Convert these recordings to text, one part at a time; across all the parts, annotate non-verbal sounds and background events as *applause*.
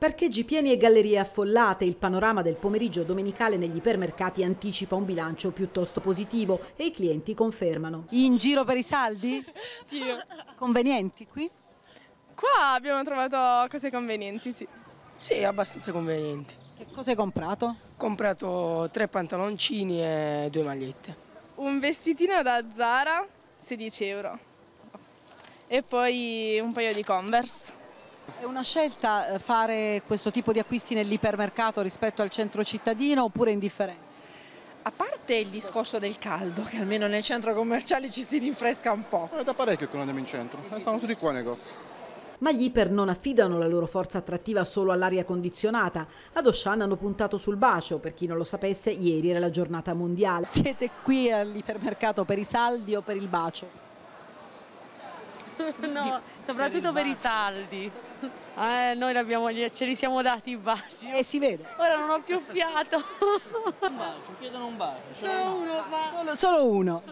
Parcheggi pieni e gallerie affollate, il panorama del pomeriggio domenicale negli ipermercati anticipa un bilancio piuttosto positivo e i clienti confermano. In giro per i saldi? *laughs* Sì. Convenienti qui? Qua abbiamo trovato cose convenienti, sì. Sì, abbastanza convenienti. Che cosa hai comprato? Ho comprato tre pantaloncini e due magliette. Un vestitino da Zara, 16 euro. E poi un paio di Converse. È una scelta eh, fare questo tipo di acquisti nell'ipermercato rispetto al centro cittadino oppure indifferente? A parte il discorso del caldo, che almeno nel centro commerciale ci si rinfresca un po'. È da parecchio che non andiamo in centro, eh, stanno tutti qua i negozi. Ma gli iper non affidano la loro forza attrattiva solo all'aria condizionata. Ad Oshan hanno puntato sul bacio, per chi non lo sapesse, ieri era la giornata mondiale. Siete qui all'ipermercato per i saldi o per il bacio? *laughs* No, soprattutto per i saldi. Eh, noi abbiamo, ce li siamo dati i baci. E si vede. Ora non ho più fiato. Un bacio, chiedono un bacio. Solo uno, ma... Solo, solo uno.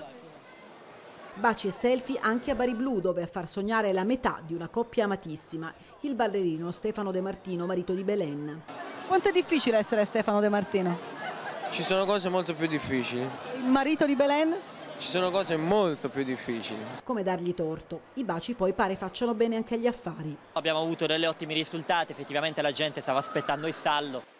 Baci e selfie anche a Bari Blu, dove a far sognare la metà di una coppia amatissima, il ballerino Stefano De Martino, marito di Belen. Quanto è difficile essere Stefano De Martino? Ci sono cose molto più difficili. Il marito di Belen? Ci sono cose molto più difficili. Come dargli torto? I baci poi pare facciano bene anche agli affari. Abbiamo avuto delle ottimi risultati, effettivamente la gente stava aspettando il saldo.